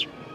classroom.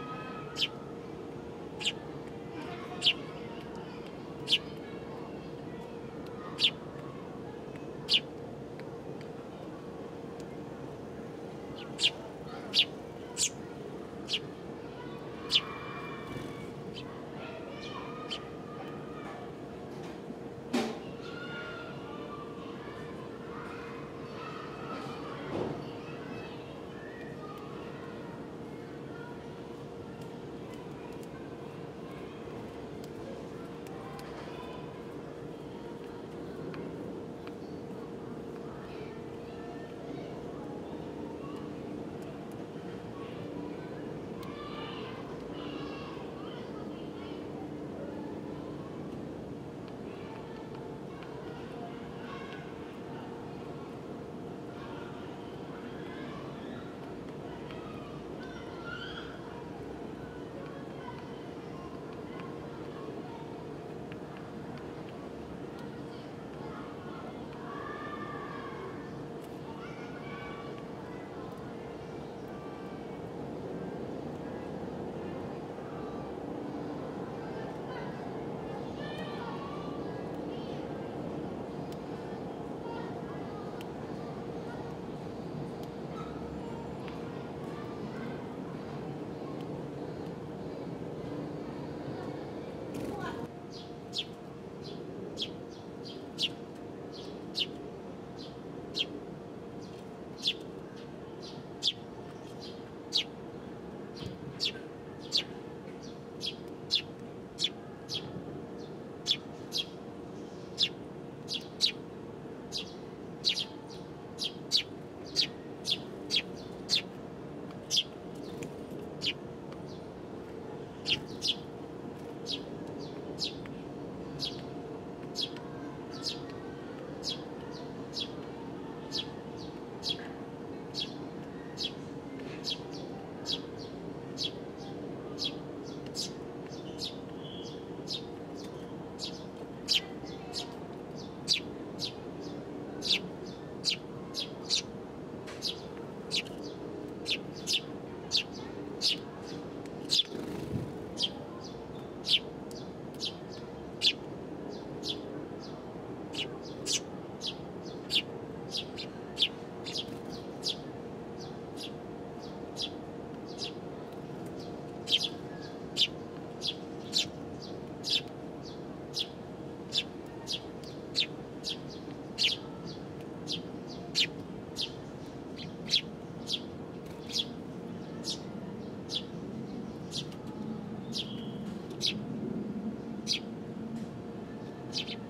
Thank you.